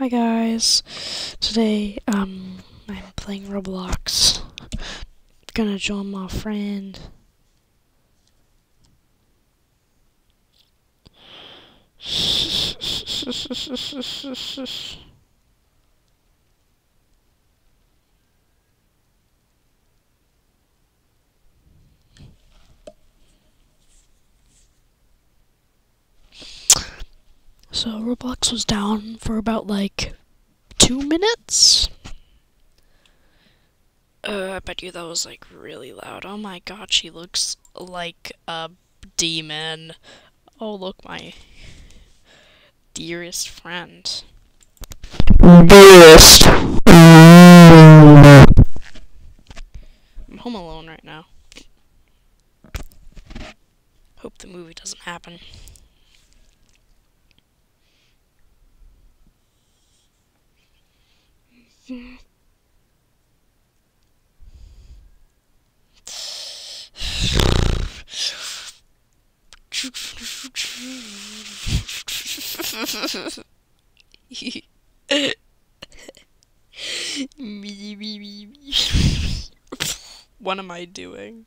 Hi guys. Today, um, I'm playing Roblox. Gonna join my friend. So Roblox was down for about like two minutes. Uh, I bet you that was like really loud. Oh my god, she looks like a demon. Oh, look, my dearest friend. Dearest. I'm home alone right now. Hope the movie doesn't happen. what am I doing?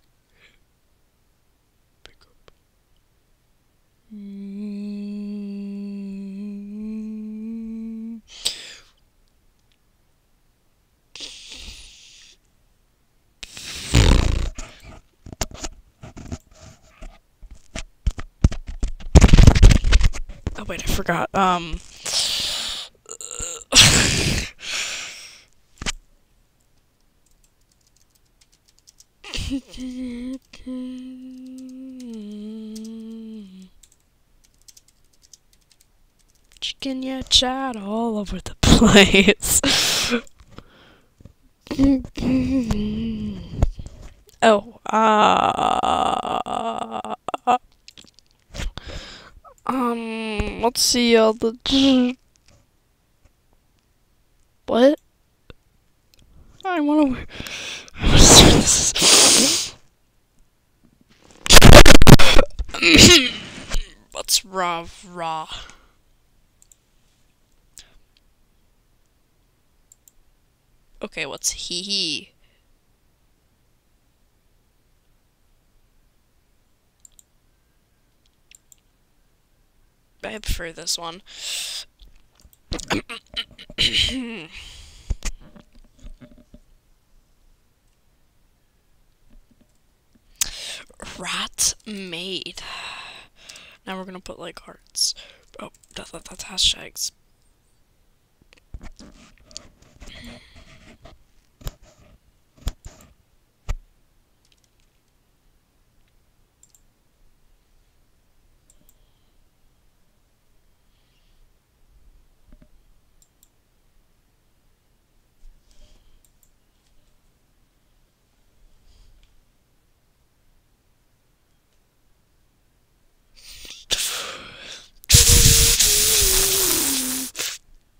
Pick up. Mm. Oh wait, I forgot. Um. Chicken your chat all over the place. oh, uh, um, let's see all the. What? I want to. What's raw raw? Okay, what's hee hee? Prefer this one. Rat made. Now we're gonna put like hearts. Oh, that, that, that's hashtags.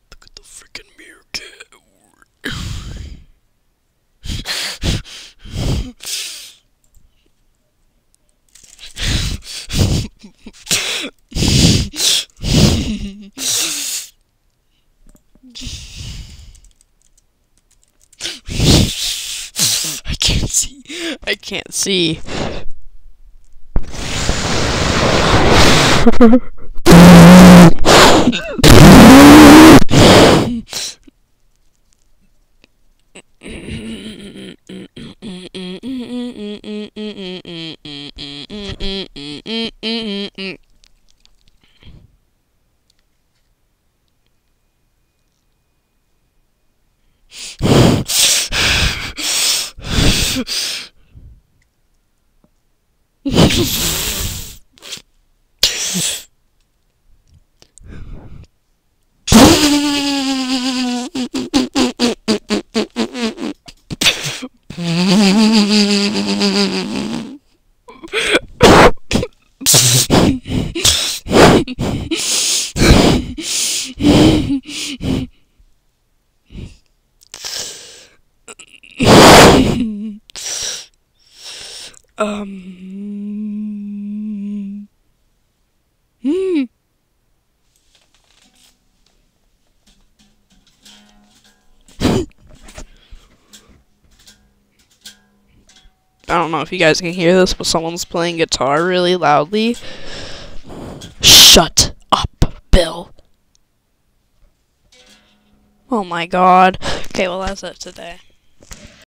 Look at the freaking meerkat. I can't see. I can't see. Mm-hmm. Um. Hmm. I don't know if you guys can hear this, but someone's playing guitar really loudly. Shut up, Bill. Oh my god. Okay, well that's it today.